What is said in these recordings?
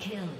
kill.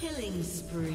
Killing spree.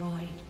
Destroyed.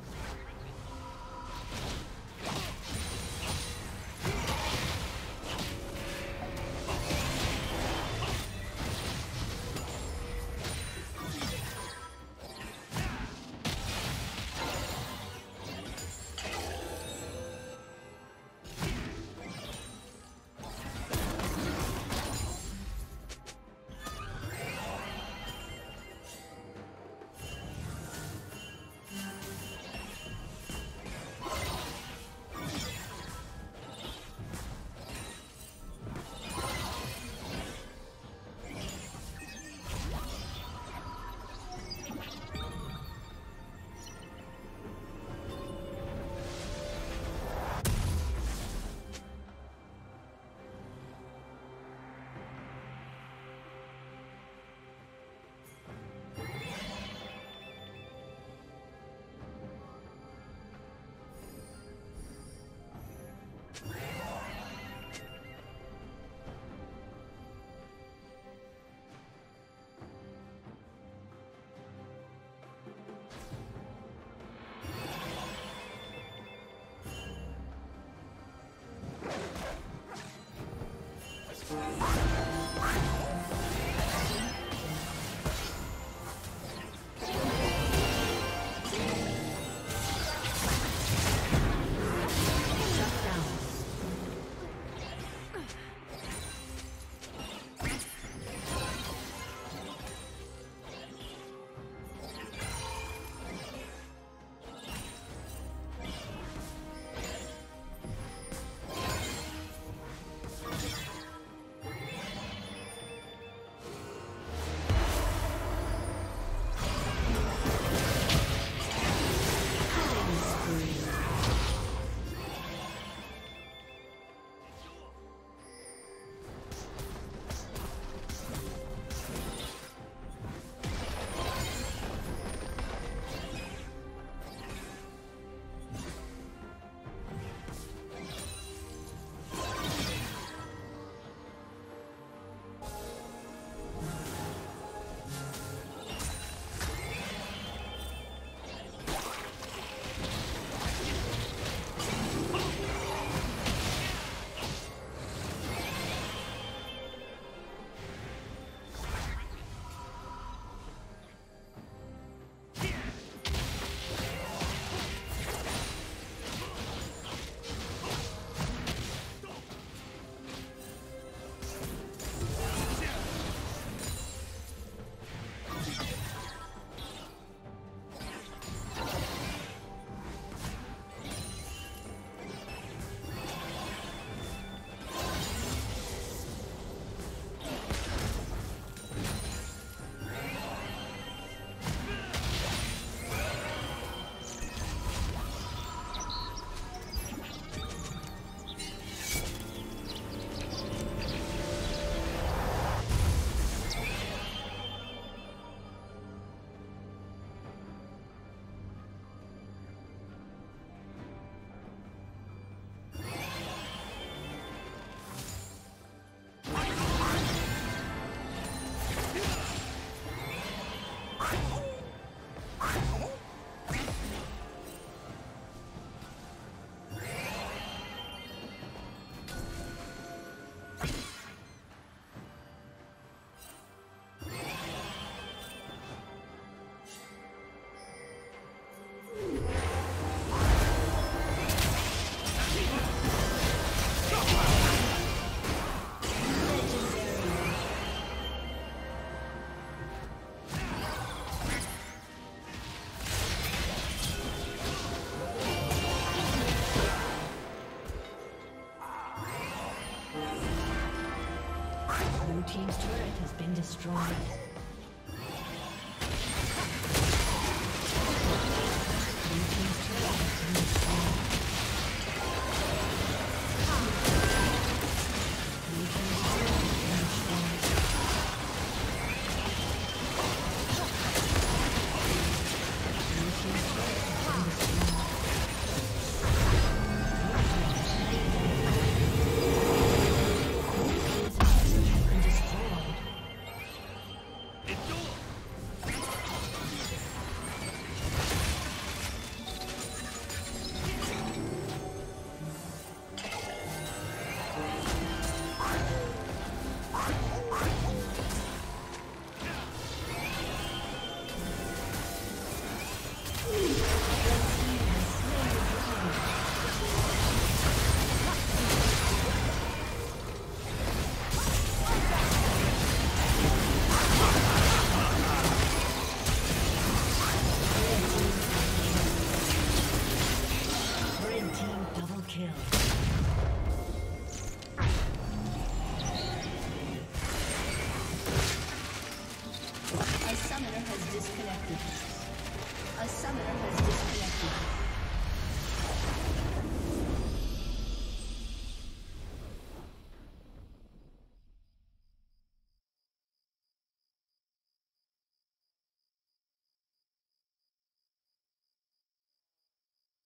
Destroyed.